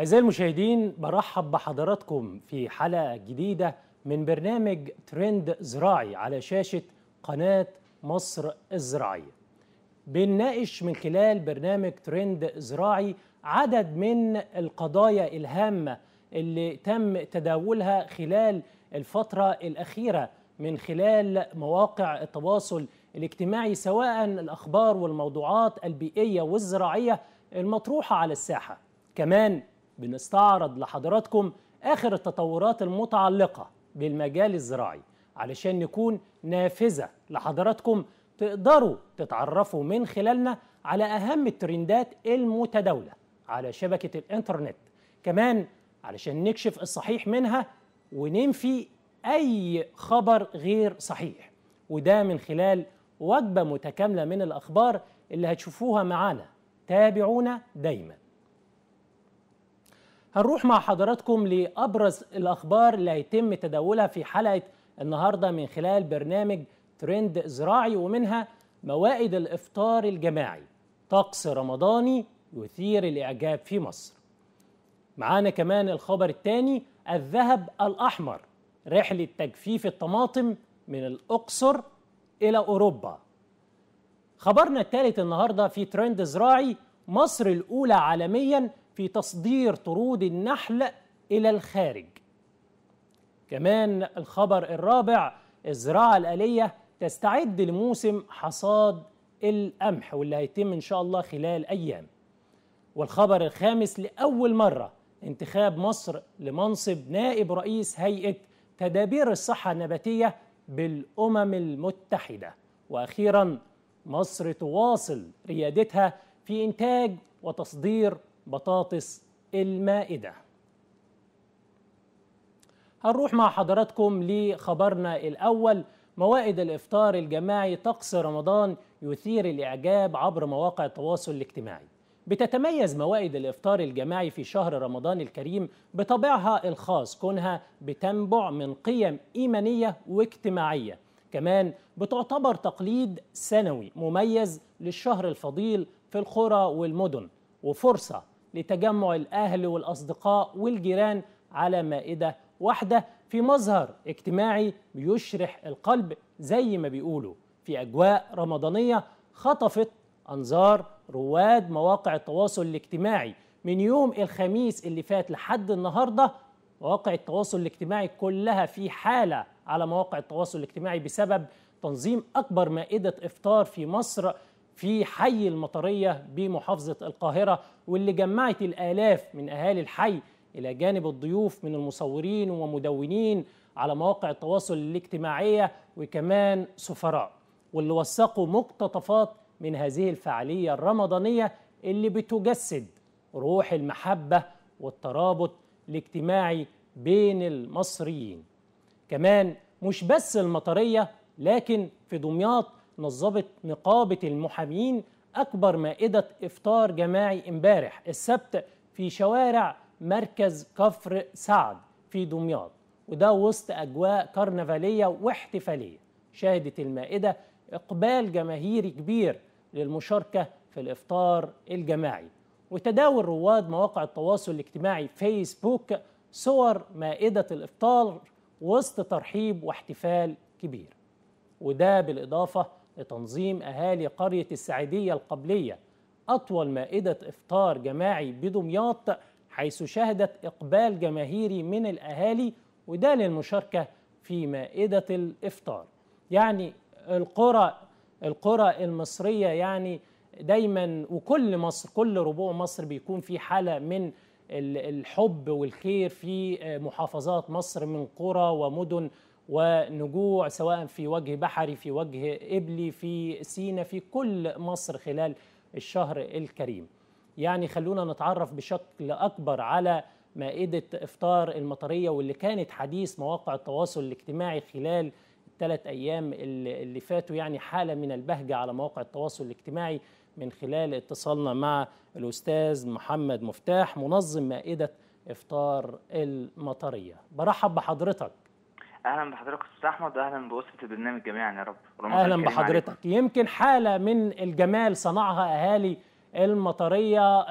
أعزائي المشاهدين برحب بحضراتكم في حلقة جديدة من برنامج ترند زراعي على شاشة قناة مصر الزراعية. بنناقش من خلال برنامج ترند زراعي عدد من القضايا الهامة اللي تم تداولها خلال الفترة الأخيرة من خلال مواقع التواصل الاجتماعي سواء الأخبار والموضوعات البيئية والزراعية المطروحة على الساحة. كمان بنستعرض لحضراتكم آخر التطورات المتعلقة بالمجال الزراعي علشان نكون نافذة لحضراتكم تقدروا تتعرفوا من خلالنا على أهم الترندات المتداولة على شبكة الإنترنت. كمان علشان نكشف الصحيح منها وننفي أي خبر غير صحيح. وده من خلال وجبة متكاملة من الأخبار اللي هتشوفوها معانا. تابعونا دايما. هنروح مع حضراتكم لأبرز الأخبار اللي هيتم تداولها في حلقة النهاردة من خلال برنامج ترند زراعي ومنها موائد الإفطار الجماعي طقس رمضاني يثير الإعجاب في مصر. معانا كمان الخبر الثاني الذهب الأحمر رحلة تجفيف الطماطم من الأقصر إلى أوروبا. خبرنا الثالث النهاردة في ترند زراعي مصر الأولى عالميا في تصدير طرود النحل إلى الخارج. كمان الخبر الرابع الزراعة الآلية تستعد لموسم حصاد القمح واللي هيتم إن شاء الله خلال أيام. والخبر الخامس لأول مرة انتخاب مصر لمنصب نائب رئيس هيئة تدابير الصحة النباتية بالأمم المتحدة. وأخيرا مصر تواصل ريادتها في إنتاج وتصدير بطاطس المائدة. هنروح مع حضراتكم لخبرنا الأول. موائد الإفطار الجماعي طقس رمضان يثير الإعجاب عبر مواقع التواصل الاجتماعي. بتتميز موائد الإفطار الجماعي في شهر رمضان الكريم بطبعها الخاص كونها بتنبع من قيم إيمانية واجتماعية. كمان بتعتبر تقليد سنوي مميز للشهر الفضيل في القرى والمدن. وفرصة لتجمع الأهل والأصدقاء والجيران على مائدة واحدة في مظهر اجتماعي بيشرح القلب زي ما بيقولوا. في أجواء رمضانية خطفت أنظار رواد مواقع التواصل الاجتماعي. من يوم الخميس اللي فات لحد النهارده مواقع التواصل الاجتماعي كلها في حالة على مواقع التواصل الاجتماعي بسبب تنظيم أكبر مائدة إفطار في مصر في حي المطرية بمحافظة القاهرة واللي جمعت الآلاف من أهالي الحي إلى جانب الضيوف من المصورين ومدونين على مواقع التواصل الاجتماعية وكمان سفراء واللي وثقوا مقتطفات من هذه الفعالية الرمضانية اللي بتجسد روح المحبة والترابط الاجتماعي بين المصريين. كمان مش بس المطرية لكن في دمياط نظمت نقابة المحامين أكبر مائدة إفطار جماعي امبارح السبت في شوارع مركز كفر سعد في دمياط وده وسط أجواء كرنفالية واحتفالية. شهدت المائدة إقبال جماهيري كبير للمشاركة في الإفطار الجماعي. وتداول رواد مواقع التواصل الاجتماعي فيسبوك صور مائدة الإفطار وسط ترحيب واحتفال كبير. وده بالإضافة لتنظيم أهالي قرية السعيدية القبلية أطول مائدة إفطار جماعي بدمياط حيث شهدت إقبال جماهيري من الأهالي وده للمشاركة في مائدة الإفطار. يعني القرى القرى المصرية يعني دايما وكل مصر كل ربوع مصر بيكون في حالة من الحب والخير في محافظات مصر من قرى ومدن ونجوع سواء في وجه بحري في وجه إبلي في سينا في كل مصر خلال الشهر الكريم. يعني خلونا نتعرف بشكل أكبر على مائدة إفطار المطرية واللي كانت حديث مواقع التواصل الاجتماعي خلال الثلاث أيام اللي فاتوا. يعني حالة من البهجة على مواقع التواصل الاجتماعي من خلال اتصالنا مع الأستاذ محمد مفتاح منظم مائدة إفطار المطرية. برحب بحضرتك. أهلا بحضرتك أستاذ أحمد واهلا باسره البرنامج جميعا يا رب. أهلا بحضرتك. يمكن حالة من الجمال صنعها أهالي المطرية.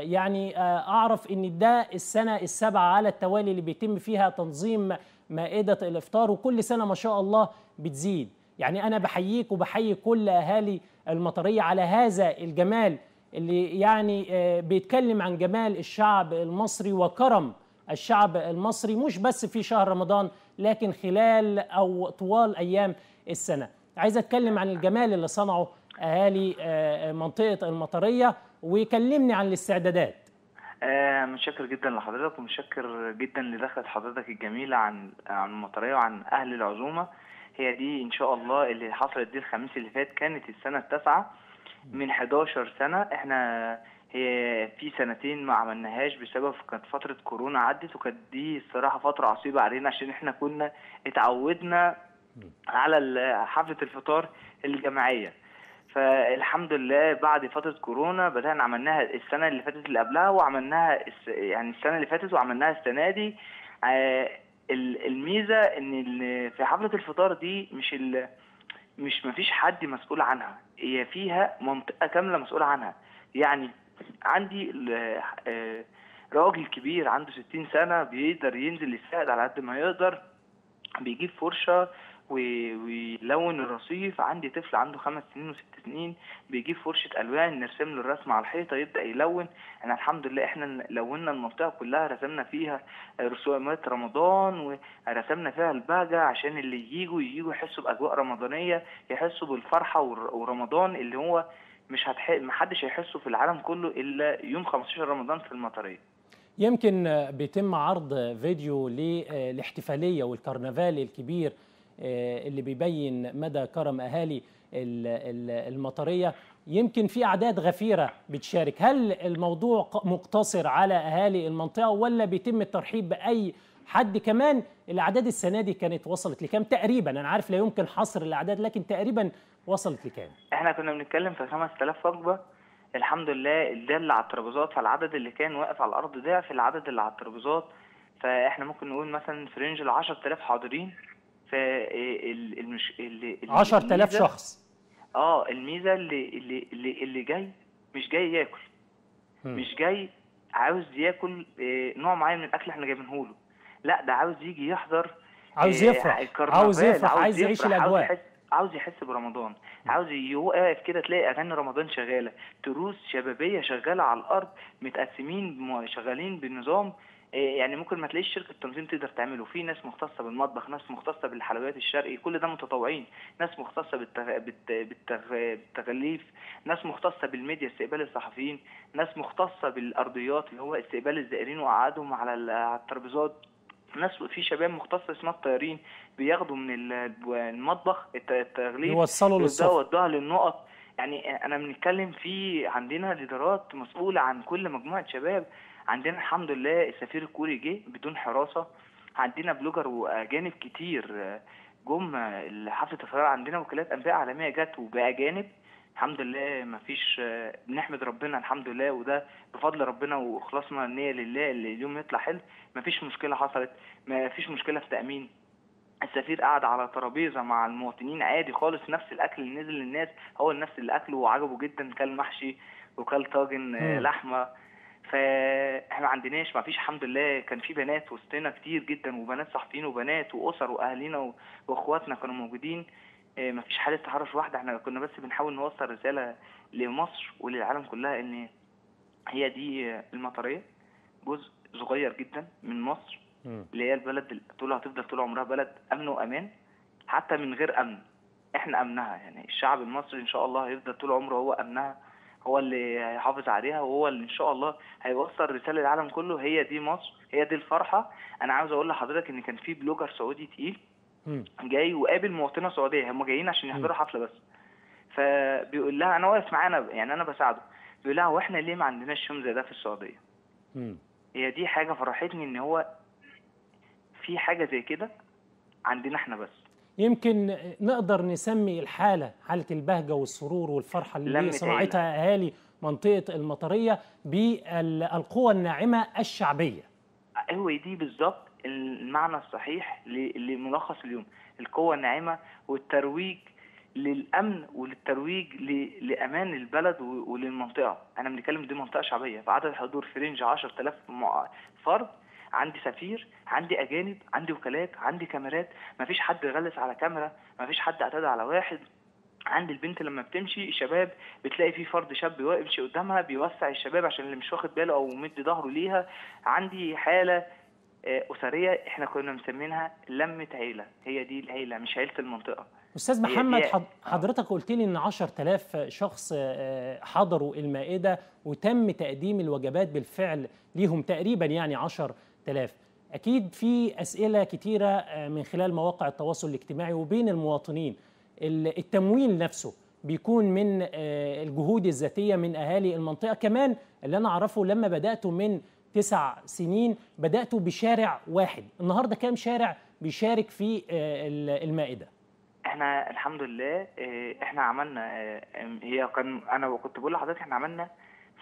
يعني أعرف إن ده السنة السابعة على التوالي اللي بيتم فيها تنظيم مائدة الإفطار وكل سنة ما شاء الله بتزيد. يعني أنا بحييك وبحيي كل أهالي المطرية على هذا الجمال اللي يعني بيتكلم عن جمال الشعب المصري وكرم الشعب المصري مش بس في شهر رمضان لكن خلال أو طوال أيام السنة. عايز أتكلم عن الجمال اللي صنعه أهالي منطقة المطرية وكلمني عن الاستعدادات. آه متشكر جدا لحضرتك ومتشكر جدا لدخلة حضرتك الجميلة عن عن المطرية وعن أهل العزومة. هي دي إن شاء الله اللي حصلت دي الخميس اللي فات كانت السنة التاسعة من 11 سنة. إحنا في سنتين ما عملناهاش بسبب كانت فترة كورونا عدت وكانت دي الصراحة فترة عصيبة علينا عشان إحنا كنا اتعودنا على حفلة الفطار الجماعية. فالحمد لله بعد فترة كورونا بدأنا عملناها السنة اللي فاتت اللي قبلها وعملناها يعني السنة اللي فاتت وعملناها السنة دي. الميزة إن في حفلة الفطار دي مش مش مفيش حد مسؤول عنها. هي فيها منطقة كاملة مسؤولة عنها. يعني عندي راجل كبير عنده 60 سنة بيقدر ينزل يساعد على قد ما يقدر بيجيب فرشة ويلون الرصيف. عندي طفل عنده خمس سنين وست سنين بيجيب فرشة ألوان نرسم له الرسم على الحيطة يبدأ يلون. إحنا الحمد لله إحنا لونا المنطقة كلها رسمنا فيها رسومات رمضان ورسمنا فيها البهجة عشان اللي يجوا يجوا يحسوا بأجواء رمضانية يحسوا بالفرحة ورمضان اللي هو مش هتح... محدش هيحسه في العالم كله إلا يوم 15 رمضان في المطرية. يمكن بيتم عرض فيديو للاحتفالية والكرنفال الكبير اللي بيبين مدى كرم أهالي المطرية. يمكن في أعداد غفيرة بتشارك. هل الموضوع مقتصر على أهالي المنطقة ولا بيتم الترحيب بأي حد؟ كمان الأعداد السنة دي كانت وصلت لكام تقريبا؟ أنا عارف لا يمكن حصر الأعداد لكن تقريبا وصلت لكام؟ إحنا كنا بنتكلم في 5000 وجبة. الحمد لله ده اللي على الترابيزات فالعدد اللي كان واقف على الأرض ضعف العدد اللي على الترابيزات. فاحنا ممكن نقول مثلا في رينج ال 10000 حاضرين. فالمش اللي 10000 شخص. آه الميزة اللي اللي اللي, اللي جاي مش جاي ياكل. م. مش جاي عاوز ياكل نوع معين من الأكل إحنا جايبينه له. لا ده عاوز يجي يحضر عاوز يفرح عاوز يفرح عايز يعيش الأجواء. عاوز يحس, برمضان. عاوز واقف كده تلاقي أغاني رمضان شغالة. تروس شبابية شغالة على الأرض متقسمين شغالين بنظام يعني ممكن ما تلاقيش شركة تنظيم تقدر تعمله. في ناس مختصة بالمطبخ ناس مختصة بالحلويات الشرقي كل ده متطوعين. ناس مختصة بالتغ... بالتغ... بالتغليف. ناس مختصة بالميديا استقبال الصحفيين. ناس مختصة بالأرضيات اللي هو استقبال الزائرين وقعدهم على الترابيزات. ناس في شباب مختص اسمها الطيارين بياخدوا من المطبخ التغليف يوصلوا للصف يودوها للنقط. يعني أنا بنتكلم في عندنا الادارات مسؤولة عن كل مجموعة شباب. عندنا الحمد لله السفير الكوري جه بدون حراسة. عندنا بلوجر وأجانب كتير. جم حفلة الفطار عندنا وكالات أنباء عالمية جت وبأجانب. الحمد لله ما فيش بنحمد ربنا الحمد لله وده بفضل ربنا وإخلاصنا النية لله اللي اليوم يطلع حلو. ما فيش مشكلة حصلت ما فيش مشكلة في تأمين. السفير قعد على ترابيزة مع المواطنين عادي خالص نفس الأكل اللي نزل للناس هو نفس اللي اكله وعجبه جدا كل محشي وكل طاجن لحمة. فاحنا ما عندناش ما فيش الحمد لله كان في بنات وسطنا كتير جدا وبنات صحفيين وبنات وأسر وأهالينا وأخواتنا كانوا موجودين. ما فيش حاله تحرش واحدة. إحنا كنا بس بنحاول نوصل رسالة لمصر وللعالم كلها إن هي دي المطرية. جزء صغير جدا من مصر اللي هي البلد طول هتفضل طول عمرها بلد أمن وأمان حتى من غير أمن. إحنا أمنها يعني. الشعب المصري إن شاء الله هيفضل طول عمره هو أمنها هو اللي هيحافظ عليها وهو اللي إن شاء الله هيوصل رسالة للعالم كله. هي دي مصر هي دي الفرحة. أنا عاوز أقول لحضرتك إن كان في بلوجر سعودي تقيل جاي وقابل مواطنة سعودية هم جايين عشان يحضروا حفلة بس. فبيقول لها أنا واقف معانا يعني أنا بساعده. بيقول لها هو إحنا ليه ما عندناش يوم زي ده في السعودية؟ هي دي حاجة فرحتني إن هو في حاجة زي كده عندنا إحنا بس. يمكن نقدر نسمي الحالة حالة البهجة والسرور والفرحة اللي صنعتها أهالي منطقة المطرية بالقوى الناعمة الشعبية. هو دي بالظبط. المعنى الصحيح لملخص اليوم. القوة الناعمة والترويج للأمن وللترويج ل- لأمان البلد و- وللمنطقة. أنا بنتكلم دي منطقة شعبية. فعدد الحضور في range 10000 مع- فرد. عندي سفير عندي أجانب عندي وكالات عندي كاميرات. مفيش حد غلس على كاميرا مفيش حد اعتدى على واحد. عندي البنت لما بتمشي الشباب بتلاقي في فرد شاب واقف قدامها بيوسع الشباب عشان اللي مش واخد باله أو مدي ظهره ليها. عندي حالة أسرية إحنا كنا مسمينها لمه عيله هي دي العيلة مش عيلة المنطقة. أستاذ محمد هي- حضرتك قلت لي إن 10000 شخص آه، حضروا المائدة وتم تقديم الوجبات بالفعل ليهم تقريبا يعني 10000 أكيد في أسئلة كتيرة آه، من خلال مواقع التواصل الاجتماعي وبين المواطنين. ال- التمويل نفسه بيكون من آه، الجهود الذاتية من أهالي المنطقة. كمان اللي أنا أعرفه لما بداتوا من تسع سنين بداتوا بشارع واحد. النهارده كام شارع بيشارك في آه، ال- المائدة؟ إحنا الحمد لله آه، إحنا عملنا ام، هي كان أنا كنت بقول لحضرتك إحنا عملنا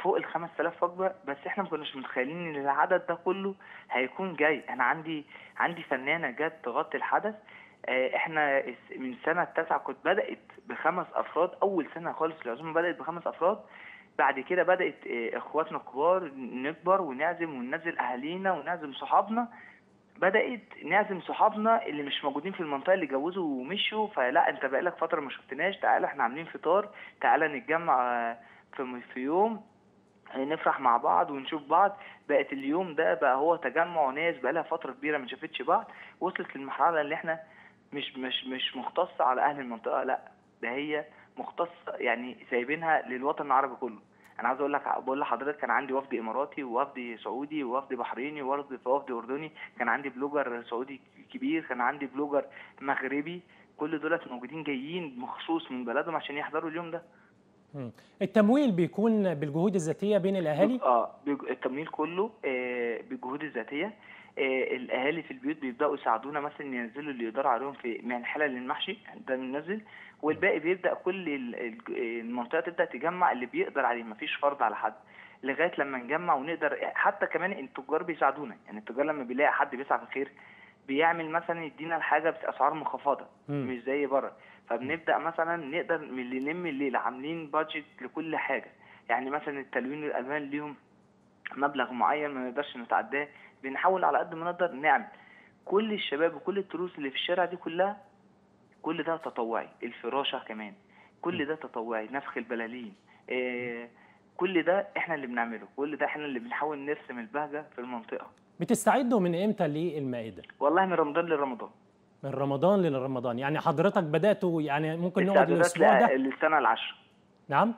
فوق ال 5000 وجبة بس إحنا ما كناش متخيلين إن العدد ده كله هيكون جاي. أنا عندي عندي فنانة جت تغطي الحدث إحنا من سنة تسعة كنت بدأت بخمس أفراد أول سنة خالص العزومة بدأت بخمس أفراد. بعد كده بدأت آه، إخواتنا الكبار نكبر ونعزم وننزل أهالينا ونعزم صحابنا. بدأت نعزم صحابنا اللي مش موجودين في المنطقة اللي جوزوا ومشوا فلا أنت بقالك فترة ما شفتناش تعالى إحنا عاملين فطار تعالى نتجمع آه، في في يوم آه، نفرح مع بعض ونشوف بعض. بقت اليوم ده بقى هو تجمع ناس بقالها فترة كبيرة ما شافتش بعض وصلت للمرحلة اللي إحنا مش مش مش مختصة على أهل المنطقة لا ده هي مختصة يعني سايبينها للوطن العربي كله. أنا عايز أقول لك بقول لحضرتك كان عندي وفد اماراتي ووفد سعودي ووفد بحريني ووفد وفد اردني كان عندي blogger سعودي كبير كان عندي blogger مغربي كل دولت موجودين جايين مخصوص من بلدهم عشان يحضروا اليوم ده. التمويل بيكون بالجهود الذاتية بين الأهالي؟ آه التمويل كله آه بالجهود الذاتية. الأهالي في البيوت بيبدأوا يساعدونا مثلا ينزلوا اللي يقدروا عليهم في من حلل للمحشي ده بننزل والباقي بيبدأ كل ال- ال- المنطقة تبدأ تجمع اللي بيقدر عليه مفيش فرض على حد لغاية لما نجمع ونقدر حتى كمان التجار بيساعدونا يعني التجار لما بيلاقي حد بيسعى في الخير بيعمل مثلا يدينا الحاجة بأسعار منخفضه مم. مش زي بره فبنبدأ مثلا نقدر من نلم الليلة عاملين بادجت لكل حاجة يعني مثلا التلوين الألوان ليهم مبلغ معين ما نقدرش نتعداه بنحاول على قد ما نقدر نعمل كل الشباب وكل التروس اللي في الشارع دي كلها كل ده تطوعي الفراشة كمان كل ده تطوعي نفخ البلالين إيه كل ده إحنا اللي بنعمله كل ده إحنا اللي بنحاول نرسم البهجة في المنطقة. بتستعدوا من إمتى للمائدة؟ والله من رمضان لرمضان. من رمضان لرمضان. يعني حضرتك بداتوا يعني ممكن نقعد الأسبوع ده؟ للسنة العشرة. نعم.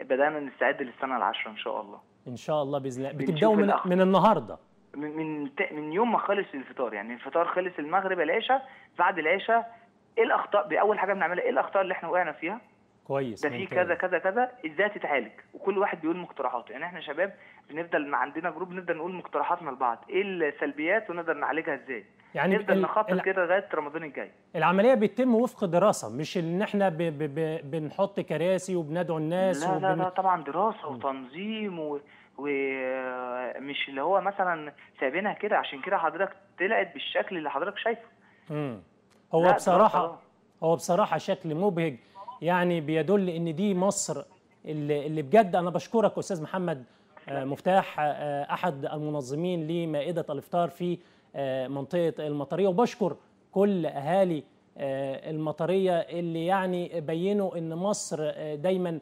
بدأنا نستعد للسنة العشرة إن شاء الله. إن شاء الله بإذن الله. بنشوف بتبدأوا من من النهارده. من من يوم ما خلص الفطار يعني الفطار خلص المغرب العشاء بعد العشاء إيه الأخطاء؟ أول حاجة بنعملها إيه الأخطاء اللي إحنا وقعنا فيها؟ كويس ده في. كذا كذا كذا إزاي تتعالج؟ وكل واحد بيقول مقترحاته. يعني إحنا شباب بنفضل مع عندنا جروب نفضل نقول مقترحاتنا لبعض. إيه السلبيات ونقدر نعالجها إزاي؟ يعني نفضل نخطط كده لغاية رمضان الجاي. العملية بتتم وفق دراسة مش إن إحنا ب ب ب بنحط كراسي وبندعو الناس لا لا وبن... لا طبعا دراسة وتنظيم و ومش اللي هو مثلا سايبينها كده عشان كده حضرتك طلعت بالشكل اللي حضرتك شايفه مم. لا، هو بصراحه. هو بصراحة شكل مبهج يعني بيدل إن دي مصر اللي, اللي بجد أنا بشكرك أستاذ محمد آه، مفتاح آه، أحد المنظمين لمائدة الإفطار في آه، منطقة المطرية وبشكر كل أهالي المطرية اللي يعني بينوا إن مصر دايما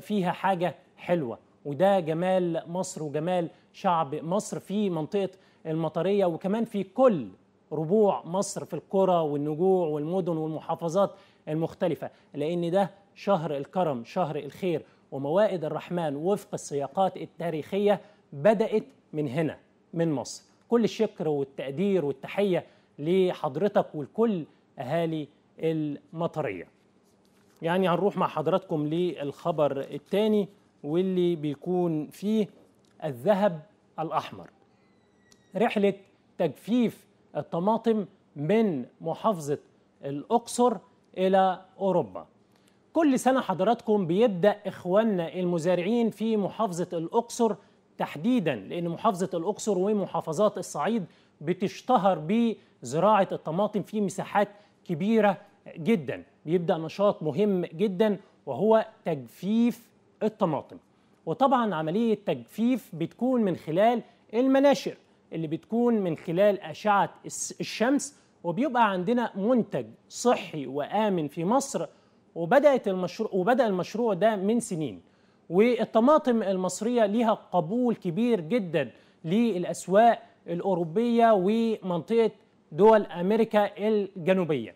فيها حاجة حلوة وده جمال مصر وجمال شعب مصر في منطقة المطرية وكمان في كل ربوع مصر في القرى والنجوع والمدن والمحافظات المختلفة لأن ده شهر الكرم شهر الخير وموائد الرحمن وفق السياقات التاريخية بدأت من هنا من مصر. كل الشكر والتقدير والتحية لحضرتك ولكل أهالي المطرية. يعني هنروح مع حضراتكم للخبر الثاني واللي بيكون فيه الذهب الأحمر. رحلة تجفيف الطماطم من محافظة الأقصر إلى أوروبا. كل سنة حضراتكم بيبدأ إخواننا المزارعين في محافظة الأقصر تحديدا لأن محافظة الأقصر ومحافظات الصعيد بتشتهر بزراعة الطماطم في مساحات كبيرة جدا. بيبدأ نشاط مهم جدا وهو تجفيف الطماطم. وطبعا عملية تجفيف بتكون من خلال المناشر اللي بتكون من خلال أشعة الشمس وبيبقى عندنا منتج صحي وآمن في مصر وبدأت المشروع وبدأ المشروع ده من سنين. والطماطم المصرية ليها قبول كبير جدا للأسواق الأوروبية ومنطقة دول أمريكا الجنوبية.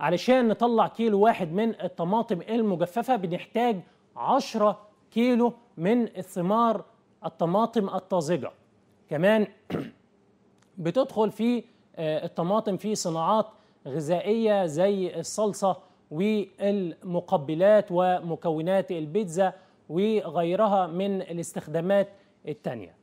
علشان نطلع كيلو واحد من الطماطم المجففة بنحتاج 10 كيلو من الثمار الطماطم الطازجة. كمان بتدخل في الطماطم في صناعات غذائية زي الصلصة والمقبلات ومكونات البيتزا وغيرها من الاستخدامات التانية.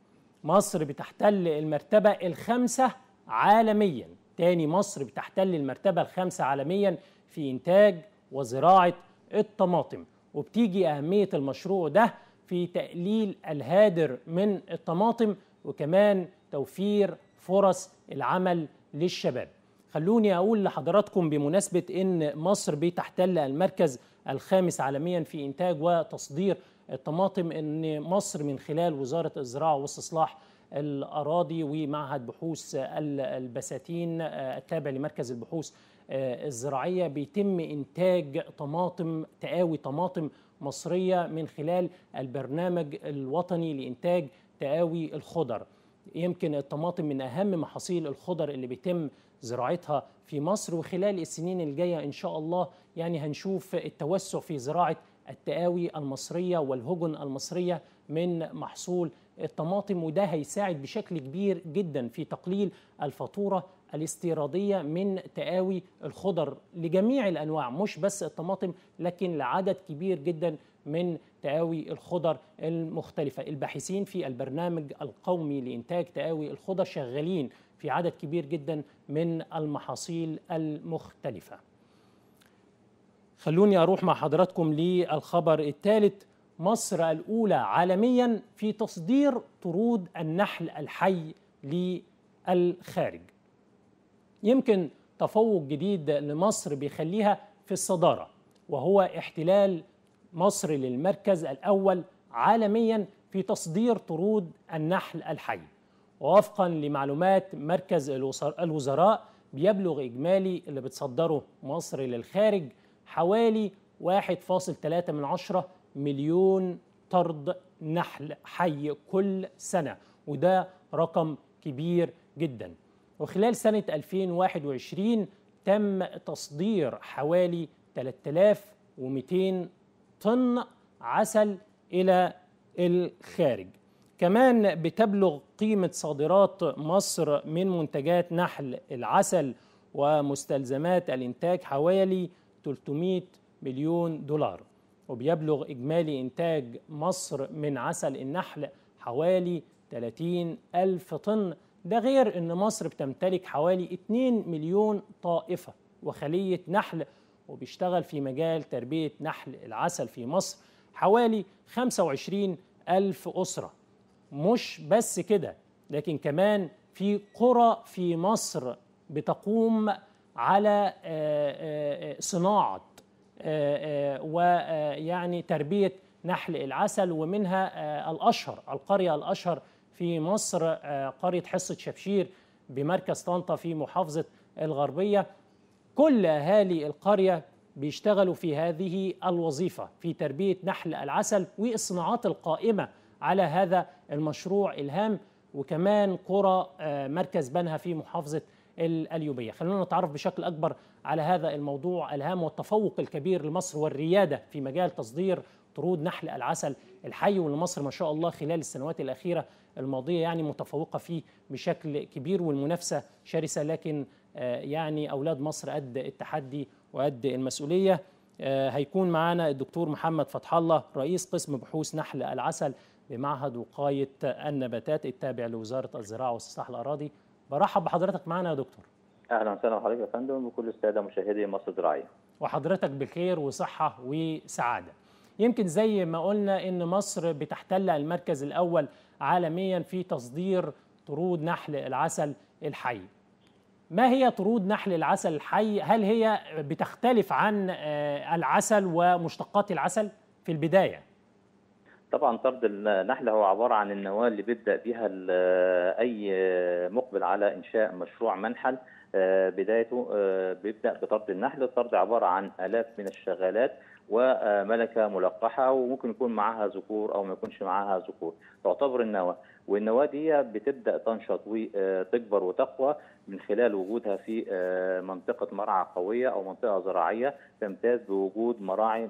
مصر بتحتل المرتبة الخامسة عالميا. تاني مصر بتحتل المرتبة الخامسة عالميا في إنتاج وزراعة الطماطم. وبتيجي أهمية المشروع ده في تقليل الهادر من الطماطم وكمان توفير فرص العمل للشباب. خلوني أقول لحضراتكم بمناسبة إن مصر بتحتل المركز الخامس عالميا في إنتاج وتصدير الطماطم إن مصر من خلال وزارة الزراعة واستصلاح الأراضي ومعهد بحوث البساتين التابع لمركز البحوث الزراعية بيتم إنتاج طماطم تقاوي طماطم مصرية من خلال البرنامج الوطني لإنتاج تقاوي الخضر. يمكن الطماطم من أهم محاصيل الخضر اللي بيتم زراعتها في مصر وخلال السنين الجاية إن شاء الله يعني هنشوف التوسع في زراعة التقاوي المصرية والهجن المصرية من محصول الطماطم وده هيساعد بشكل كبير جدا في تقليل الفاتورة الاستيرادية من تقاوي الخضر لجميع الأنواع مش بس الطماطم لكن لعدد كبير جدا من تقاوي الخضر المختلفة. الباحثين في البرنامج القومي لإنتاج تقاوي الخضر شغالين في عدد كبير جدا من المحاصيل المختلفة. خلوني أروح مع حضراتكم للخبر الثالث. مصر الأولى عالميا في تصدير طرود النحل الحي للخارج. يمكن تفوق جديد لمصر بيخليها في الصدارة وهو احتلال مصر للمركز الأول عالميا في تصدير طرود النحل الحي. ووفقا لمعلومات مركز الوزراء بيبلغ إجمالي اللي بتصدره مصر للخارج حوالي 1.3 من عشرة مليون طرد نحل حي كل سنة وده رقم كبير جدا. وخلال سنة 2021 تم تصدير حوالي 3200 طن عسل إلى الخارج. كمان بتبلغ قيمة صادرات مصر من منتجات نحل العسل ومستلزمات الإنتاج حوالي 300 مليون دولار وبيبلغ إجمالي إنتاج مصر من عسل النحل حوالي 30 ألف طن ده غير أن مصر بتمتلك حوالي 2 مليون طائفة وخلية نحل وبيشتغل في مجال تربية نحل العسل في مصر حوالي 25 ألف أسرة. مش بس كده لكن كمان في قرى في مصر بتقوم على صناعة ويعني تربية نحل العسل ومنها الأشهر القرية الأشهر في مصر قرية حصة شبشير بمركز طنطا في محافظة الغربية. كل أهالي القرية بيشتغلوا في هذه الوظيفة في تربية نحل العسل والصناعات القائمة على هذا المشروع الهام وكمان قرى مركز بنها في محافظة الأليوبية خلونا نتعرف بشكل أكبر على هذا الموضوع الهام والتفوق الكبير لمصر والريادة في مجال تصدير طرود نحل العسل الحي واللي مصر ما شاء الله خلال السنوات الأخيرة الماضية يعني متفوقة فيه بشكل كبير والمنافسة شرسة لكن يعني أولاد مصر قد التحدي وقد المسؤولية. هيكون معنا الدكتور محمد فتح الله رئيس قسم بحوث نحل العسل بمعهد وقاية النباتات التابع لوزارة الزراعة واستصلاح الأراضي. برحب بحضرتك معنا يا دكتور. أهلا وسهلا بحضرتك يا فندم وكل السادة مشاهدي مصر الزراعيه وحضرتك بخير وصحة وسعادة. يمكن زي ما قلنا إن مصر بتحتل المركز الأول عالميا في تصدير طرود نحل العسل الحي. ما هي طرود نحل العسل الحي؟ هل هي بتختلف عن العسل ومشتقات العسل في البداية؟ طبعا طرد النحل هو عبارة عن النواة اللي بيبدأ بها أي مقبل على إنشاء مشروع منحل. بدايته بيبدأ بطرد النحل. الطرد عبارة عن آلاف من الشغالات. وملكة ملقحة وممكن يكون معاها ذكور أو ما يكونش معاها ذكور. تعتبر النواه والنواه دي بتبدأ تنشط وتكبر وتقوى من خلال وجودها في منطقة مرعى قوية أو منطقة زراعية تمتاز بوجود مراعي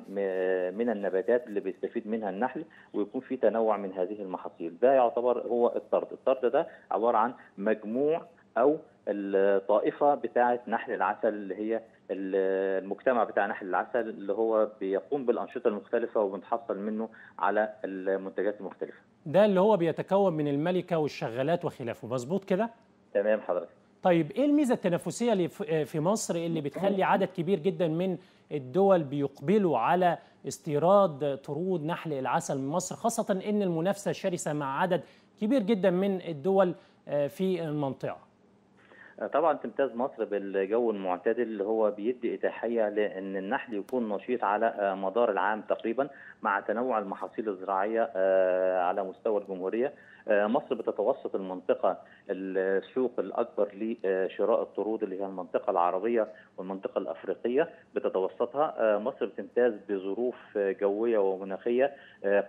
من النباتات اللي بيستفيد منها النحل ويكون في تنوع من هذه المحاصيل. ده يعتبر هو الطرد. الطرد ده عبارة عن مجموع أو الطائفة بتاعة نحل العسل اللي هي المجتمع بتاع نحل العسل اللي هو بيقوم بالأنشطة المختلفة وبنحصل منه على المنتجات المختلفة. ده اللي هو بيتكون من الملكة والشغالات وخلافه، مظبوط كده؟ تمام حضرتك. طيب إيه الميزة التنافسية اللي في مصر اللي بتخلي عدد كبير جدا من الدول بيقبلوا على استيراد طرود نحل العسل من مصر خاصة إن المنافسة شرسة مع عدد كبير جدا من الدول في المنطقة؟ طبعا تمتاز مصر بالجو المعتدل اللي هو بيدي إتاحية لأن النحل يكون نشيط على مدار العام تقريبا مع تنوع المحاصيل الزراعية على مستوى الجمهورية. مصر بتتوسط المنطقة السوق الأكبر لشراء الطرود اللي هي المنطقة العربية والمنطقة الأفريقية بتتوسطها. مصر بتمتاز بظروف جوية ومناخية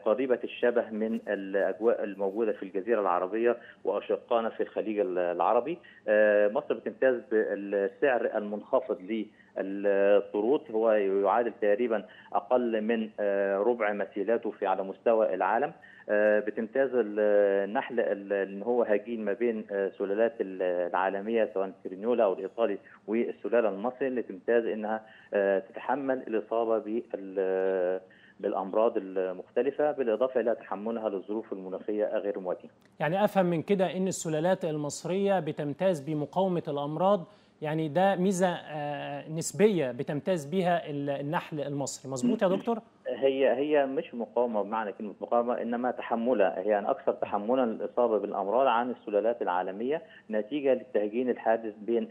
قريبة الشبه من الأجواء الموجودة في الجزيرة العربية واشقائنا في الخليج العربي. مصر بتمتاز بالسعر المنخفض للطرود. هو يعادل تقريبا أقل من ربع مثيلاته في على مستوى العالم. بتمتاز النحل إن هو هجين ما بين سلالات العالمية سواء الكرينيولا أو الإيطالي والسلالة المصري اللي تمتاز إنها تتحمل الإصابة بال بالأمراض المختلفة بالإضافة إلى تحملها للظروف المناخية غير المواجهه. يعني أفهم من كده إن السلالات المصرية بتمتاز بمقاومة الأمراض يعني ده ميزة نسبية بتمتاز بها النحل المصري. مظبوط يا دكتور؟ هي هي مش مقاومة بمعنى كلمة مقاومة إنما تحملها. هي يعني أكثر تحملا للاصابه بالأمراض عن السلالات العالمية نتيجة للتهجين الحادث بين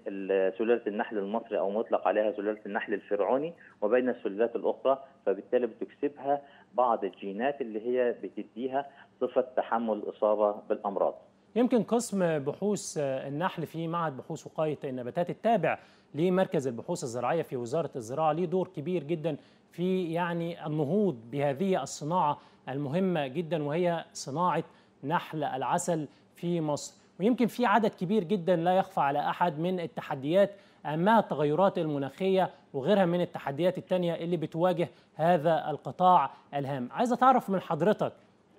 سلالة النحل المصري أو مطلق عليها سلالة النحل الفرعوني وبين السلالات الأخرى فبالتالي بتكسبها بعض الجينات اللي هي بتديها صفة تحمل الإصابة بالأمراض. يمكن قسم بحوث النحل في معهد بحوث وقاية النباتات التابع لمركز البحوث الزراعية في وزارة الزراعة ليه دور كبير جدا في يعني النهوض بهذه الصناعة المهمة جدا وهي صناعة نحل العسل في مصر. ويمكن في عدد كبير جدا لا يخفى على أحد من التحديات اهمها التغيرات المناخية وغيرها من التحديات الثانية اللي بتواجه هذا القطاع الهام. عايز أتعرف من حضرتك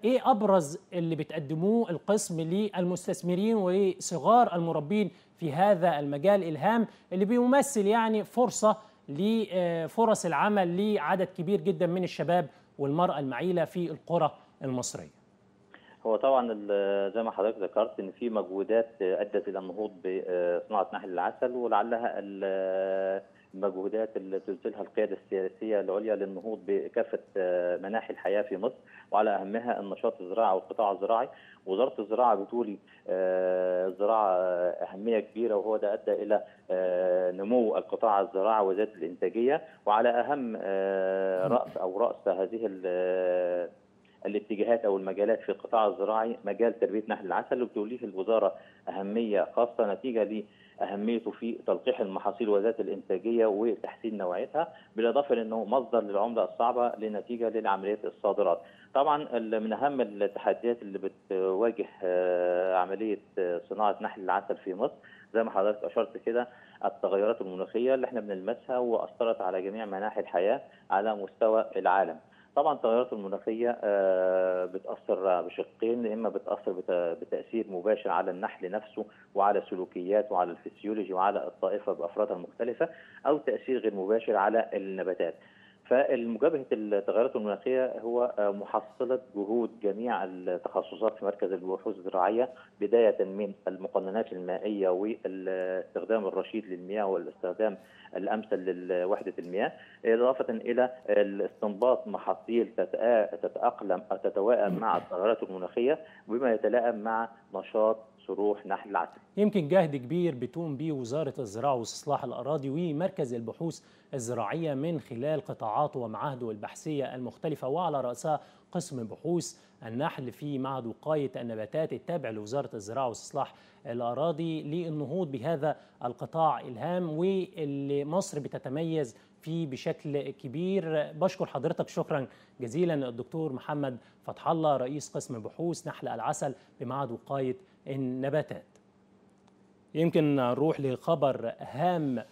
إيه ابرز اللي بتقدموه القسم للمستثمرين وصغار المربين في هذا المجال إلهام اللي بيمثل يعني فرصة لفرص العمل لعدد كبير جدا من الشباب والمرأة المعيلة في القرى المصرية. هو طبعا زي ما حضرتك ذكرت إن في مجهودات أدت إلى النهوض بصناعة نحل العسل ولعلها المجهودات اللي تبذلها القيادة السياسية العليا للنهوض بكافة مناحي الحياة في مصر وعلى أهمها النشاط الزراعي والقطاع الزراعي. وزارة الزراعة بتولي الزراعه أهمية كبيرة وهو ده أدى إلى نمو القطاع الزراعي وزياده الإنتاجية. وعلى أهم رأس أو رأس هذه الاتجاهات أو المجالات في القطاع الزراعي مجال تربية نحل العسل. اللي بتوليه الوزارة أهمية خاصة نتيجة ل أهميته في تلقيح المحاصيل وذات الإنتاجية وتحسين نوعيتها بالإضافة لأنه مصدر للعملة الصعبة لنتيجة لعمليه الصادرات. طبعا من أهم التحديات اللي بتواجه عملية صناعة نحل العسل في مصر زي ما حضرتك أشرت كده التغيرات المناخية اللي إحنا بنلمسها وأثرت على جميع مناحي الحياة على مستوى العالم. طبعا التغيرات المناخية بتأثر بشقين إما بتأثر بتأثير مباشر على النحل نفسه وعلى سلوكياته وعلى الفسيولوجي وعلى الطائفة بأفرادها المختلفة أو تأثير غير مباشر على النباتات. فالمجابهة التغيرات المناخية هو محصلة جهود جميع التخصصات في مركز البحوث الزراعية بداية من المقننات المائية والاستخدام الرشيد للمياه والاستخدام الامثل لوحده المياه إضافة إلى استنباط محاصيل تتأقلم أو تتوائم مع التغيرات المناخية بما يتلائم مع نشاط صروح نحل العسل يمكن جهد كبير بتقوم به وزارة الزراعة واستصلاح الأراضي ومركز البحوث الزراعية من خلال قطاعاته ومعاهده البحثية المختلفة وعلى رأسها قسم بحوث النحل في معهد وقاية النباتات التابع لوزارة الزراعة واستصلاح الأراضي للنهوض بهذا القطاع الهام واللي مصر بتتميز فيه بشكل كبير. بشكر حضرتك شكرا جزيلا الدكتور محمد فتح الله رئيس قسم بحوث نحل العسل بمعهد وقاية النباتات. يمكن نروح لخبر هام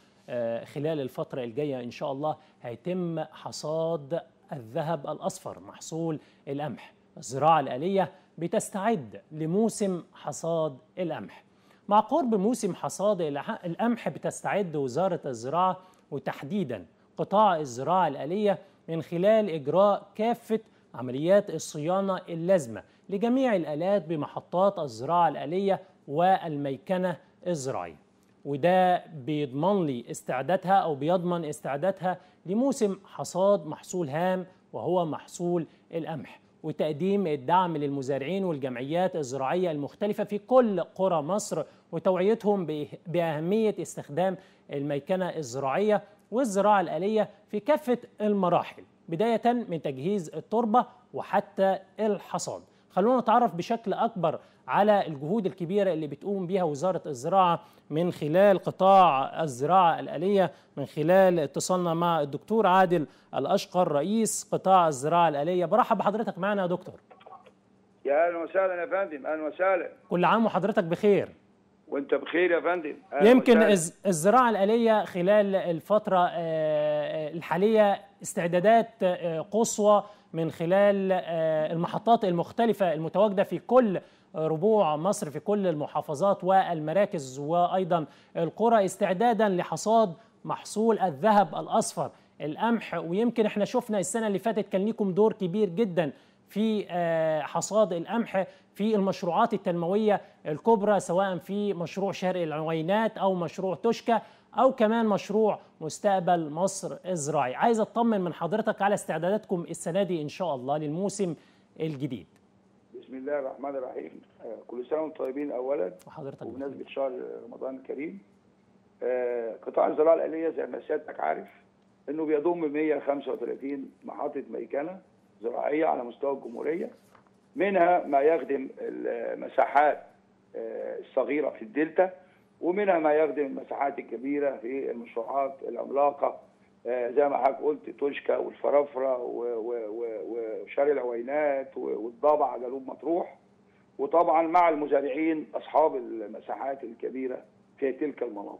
خلال الفترة الجاية إن شاء الله هيتم حصاد الذهب الأصفر محصول القمح. الزراعة الآلية بتستعد لموسم حصاد القمح. مع قرب موسم حصاد القمح بتستعد وزارة الزراعة وتحديدا قطاع الزراعة الآلية من خلال إجراء كافة عمليات الصيانة اللازمة لجميع الآلات بمحطات الزراعة الآلية والميكنة الزراعية وده بيضمن لي استعدادها أو بيضمن استعدادها لموسم حصاد محصول هام وهو محصول القمح وتقديم الدعم للمزارعين والجمعيات الزراعية المختلفة في كل قرى مصر وتوعيتهم بأهمية استخدام الميكنة الزراعية والزراعة الآلية في كافة المراحل بداية من تجهيز التربة وحتى الحصاد. خلونا نتعرف بشكل أكبر على الجهود الكبيرة اللي بتقوم بها وزارة الزراعة من خلال قطاع الزراعة الآلية من خلال اتصالنا مع الدكتور عادل الأشقر رئيس قطاع الزراعة الآلية. برحب بحضرتك معنا يا دكتور. يا أهلا وسهلا يا فندم أهلا وسهلا. كل عام وحضرتك بخير. وأنت بخير يا فندم. يمكن وسهلاً. الزراعة الآلية خلال الفترة الحالية استعدادات قصوى من خلال المحطات المختلفة المتواجدة في كل ربوع مصر في كل المحافظات والمراكز وأيضا القرى استعدادا لحصاد محصول الذهب الأصفر القمح. ويمكن إحنا شفنا السنة اللي فاتت كان لكم دور كبير جدا في حصاد القمح في المشروعات التنموية الكبرى سواء في مشروع شرق العوينات أو مشروع توشكا. أو كمان مشروع مستقبل مصر الزراعي عايز أطمن من حضرتك على استعداداتكم السنة دي إن شاء الله للموسم الجديد. بسم الله الرحمن الرحيم. آه، كل سنة وأنتم طيبين أولا. وحضرتك وبمناسبة شهر رمضان الكريم آه، قطاع الزراعة الآلية زي ما سيادتك عارف إنه بيضم 135 محطة ميكنة زراعية على مستوى الجمهورية منها ما يخدم المساحات آه، الصغيرة في الدلتا ومنها ما يخدم المساحات الكبيرة في المشروعات العملاقة. آه، زي ما حضرتك قلت توشكا والفرافرة و- و- و- وشارع العوينات والضبع جنوب مطروح. وطبعا مع المزارعين أصحاب المساحات الكبيرة في تلك المناطق.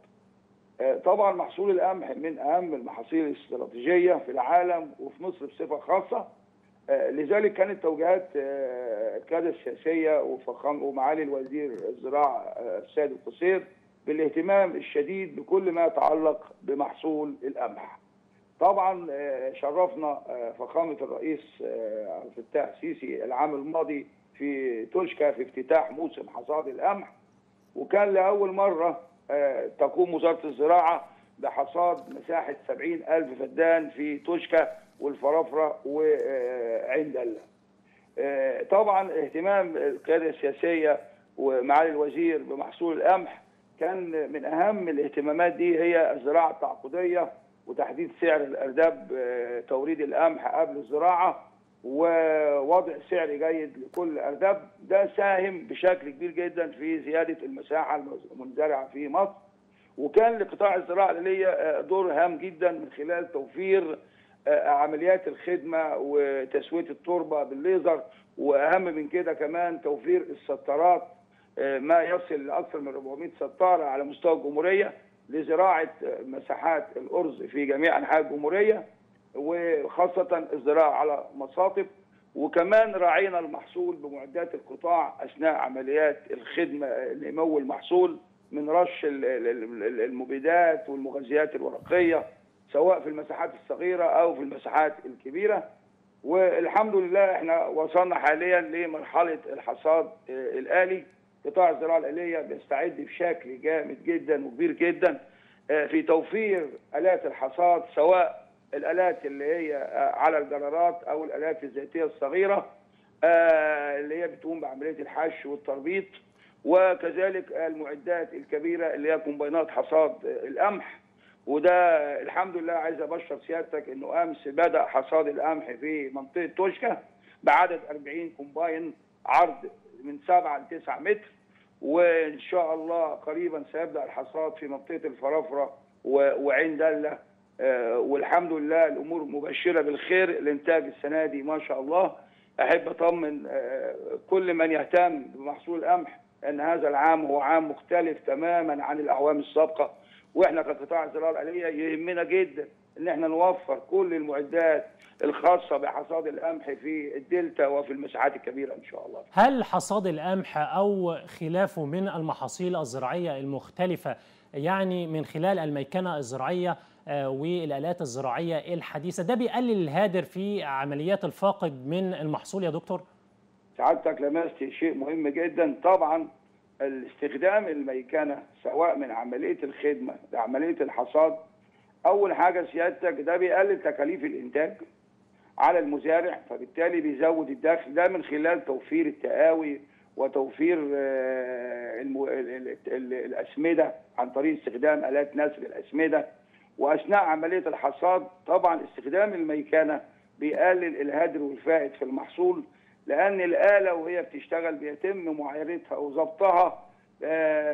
آه، طبعا محصول القمح من أهم المحاصيل الاستراتيجية في العالم وفي مصر بصفة خاصة. آه، لذلك كانت توجيهات القيادة السياسية وفخام ومعالي الوزير الزراعة آه، السيد القصير بالاهتمام الشديد بكل ما يتعلق بمحصول القمح. طبعا آه، شرفنا آه، فخامة الرئيس آه، عبد الفتاح السيسي العام الماضي في توشكا في افتتاح موسم حصاد القمح وكان لأول مرة آه، تقوم وزارة الزراعة بحصاد مساحة 70 ألف فدان في توشكا والفرافرة وعين دلة آه، طبعا اهتمام القيادة السياسية ومعالي الوزير بمحصول القمح كان من أهم الاهتمامات دي هي الزراعة التعاقدية وتحديد سعر الأرداب آه، توريد القمح قبل الزراعة ووضع سعر جيد لكل أرداب ده ساهم بشكل كبير جدا في زيادة المساحة المنزرعة في مصر. وكان لقطاع الزراعة ليا دور هام جدا من خلال توفير آه، عمليات الخدمة وتسوية التربة بالليزر. وأهم من كده كمان توفير السطرات آه، ما يصل لأكثر من 400 سطارة على مستوى الجمهورية لزراعة آه، مساحات الأرز في جميع أنحاء الجمهورية وخاصة الزراعة على مصاطب. وكمان راعينا المحصول بمعدات القطاع أثناء عمليات الخدمة لنمو المحصول من رش ال- ال- ال- المبيدات والمغذيات الورقية سواء في المساحات الصغيرة أو في المساحات الكبيرة. والحمد لله إحنا وصلنا حاليا لمرحلة الحصاد آه، الآلي. قطاع الزراعة الآلية بيستعد بشكل جامد جدا وكبير جدا آه، في توفير آلات الحصاد سواء الآلات اللي هي آه، على الجرارات أو الآلات الذاتية الصغيرة آه، اللي هي بتقوم بعملية الحش والتربيط وكذلك المعدات الكبيرة اللي هي كومباينات حصاد القمح. وده الحمد لله عايز أبشر سيادتك إنه أمس بدأ حصاد القمح في منطقة توشكا بعدد 40 كومباين عرض من 7 ل 9 متر وإن شاء الله قريبا سيبدأ الحصاد في منطقة الفرافرة وعين دله والحمد لله الأمور مبشرة بالخير الانتاج السنة دي ما شاء الله. أحب أطمن كل من يهتم بمحصول القمح إن هذا العام هو عام مختلف تماما عن الأعوام السابقة. وإحنا كقطاع الزراعة الاليه يهمنا جدا. إن إحنا نوفر كل المعدات الخاصة بحصاد القمح في الدلتا وفي المساحات الكبيرة إن شاء الله. هل حصاد القمح أو خلافه من المحاصيل الزراعية المختلفة يعني من خلال الميكنة الزراعية والآلات الزراعية الحديثة ده بيقلل الهادر في عمليات الفاقد من المحصول يا دكتور؟ سعادتك لمست شيء مهم جدا طبعا الاستخدام الميكنة سواء من عملية الخدمة لعمليه الحصاد أول حاجة سيادتك ده بيقلل تكاليف الإنتاج على المزارع فبالتالي بيزود الدخل ده من خلال توفير التقاوي وتوفير الأسمدة عن طريق استخدام آلات نسر الأسمدة. وأثناء عملية الحصاد طبعا استخدام الميكنه بيقلل الهدر والفائد في المحصول لأن الآلة وهي بتشتغل بيتم معايرتها وضبطها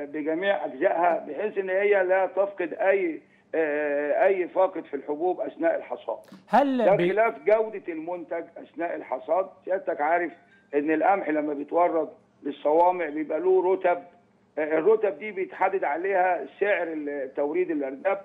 بجميع أجزائها بحيث إن هي لا تفقد أي أي فاقد في الحبوب أثناء الحصاد. هل ده خلاف جودة المنتج أثناء الحصاد، سيادتك عارف إن القمح لما بيتورد للصوامع بيبقى له رتب. الرتب دي بيتحدد عليها سعر توريد الارداب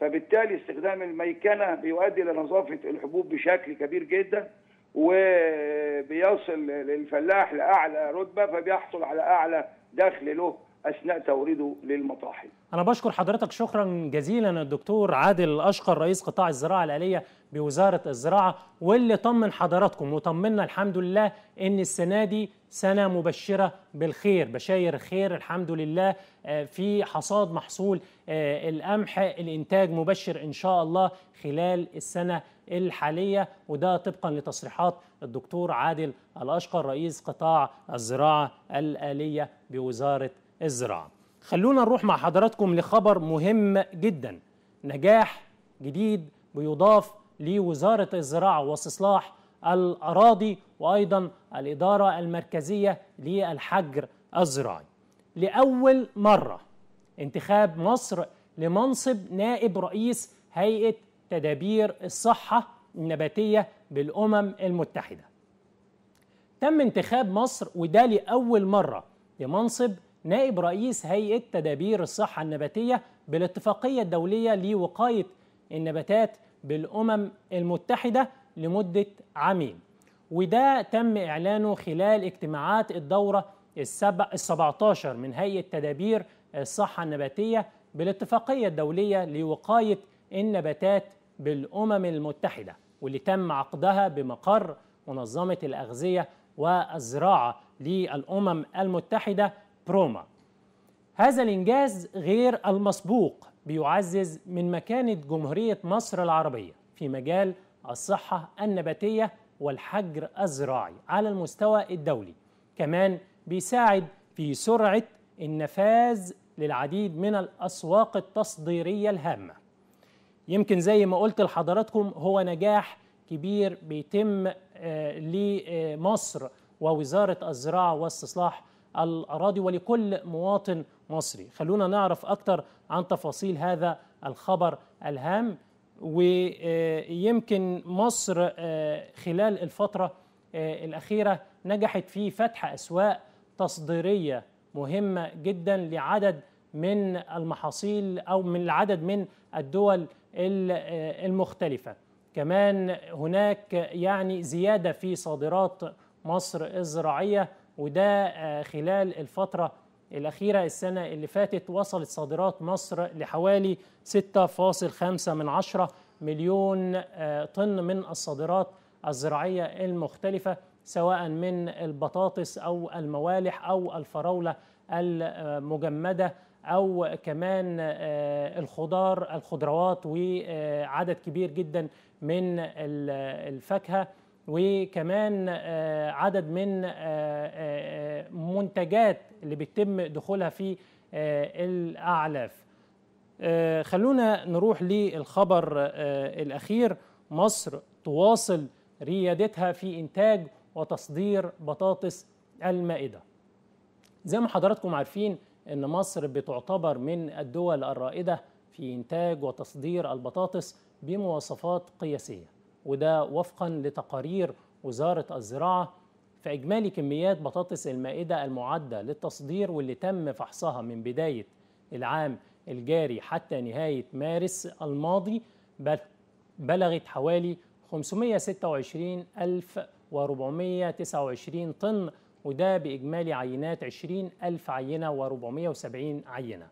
فبالتالي استخدام الميكنة بيؤدي إلى نظافة الحبوب بشكل كبير جدا وبيصل للفلاح لأعلى رتبة فبيحصل على أعلى دخل له. أثناء توريده للمطاحن. أنا بشكر حضرتك. شكرا جزيلا الدكتور عادل الاشقر رئيس قطاع الزراعة الآلية بوزارة الزراعة واللي طمن حضراتكم وطمنا الحمد لله إن السنة دي سنة مبشرة بالخير. بشاير خير الحمد لله. في حصاد محصول القمح الإنتاج مبشر إن شاء الله خلال السنة الحالية. وده طبقا لتصريحات الدكتور عادل الأشقر رئيس قطاع الزراعة الآلية بوزارة الزراعة. خلونا نروح مع حضراتكم لخبر مهم جدا نجاح جديد بيضاف لوزارة الزراعة واستصلاح الأراضي وأيضا الإدارة المركزية للحجر الزراعي. لأول مرة انتخاب مصر لمنصب نائب رئيس هيئة تدابير الصحة النباتية بالأمم المتحدة. تم انتخاب مصر وده لأول مرة لمنصب نائب رئيس هيئة تدابير الصحة النباتية بالاتفاقية الدولية لوقاية النباتات بالأمم المتحدة لمدة عامين. وده تم إعلانه خلال اجتماعات الدورة السبع ال17 من هيئة تدابير الصحة النباتية بالاتفاقية الدولية لوقاية النباتات بالأمم المتحدة واللي تم عقدها بمقر منظمة الأغذية والزراعة للأمم المتحدة بروما. هذا الإنجاز غير المسبوق بيعزز من مكانة جمهورية مصر العربية في مجال الصحة النباتية والحجر الزراعي على المستوى الدولي. كمان بيساعد في سرعة النفاذ للعديد من الأسواق التصديرية الهامة. يمكن زي ما قلت لحضراتكم هو نجاح كبير بيتم لمصر ووزارة الزراعة واستصلاح الأراضي ولكل مواطن مصري. خلونا نعرف أكثر عن تفاصيل هذا الخبر الهام ويمكن مصر خلال الفترة الأخيرة نجحت في فتح أسواق تصديرية مهمة جدا لعدد من المحاصيل أو من العدد من الدول المختلفة كمان هناك يعني زيادة في صادرات مصر الزراعيه وده خلال الفترة الأخيرة السنة اللي فاتت وصلت صادرات مصر لحوالي 6.5 من عشرة مليون طن من الصادرات الزراعية المختلفة سواء من البطاطس أو الموالح أو الفراولة المجمدة أو كمان الخضار الخضروات وعدد كبير جدا من الفاكهة. وكمان آه، عدد من آه، آه، منتجات اللي بيتم دخولها في الأعلاف. خلونا نروح للخبر الأخير. مصر تواصل ريادتها في إنتاج وتصدير بطاطس المائدة. زي ما حضراتكم عارفين إن مصر بتعتبر من الدول الرائدة في إنتاج وتصدير البطاطس بمواصفات قياسية. وده وفقا لتقارير وزارة الزراعة. فاجمالي كميات بطاطس المائدة المعدة للتصدير واللي تم فحصها من بداية العام الجاري حتى نهاية مارس الماضي بل- بلغت حوالي 526429 طن وده بإجمالي عينات 20 ألف عينة و470 عينة.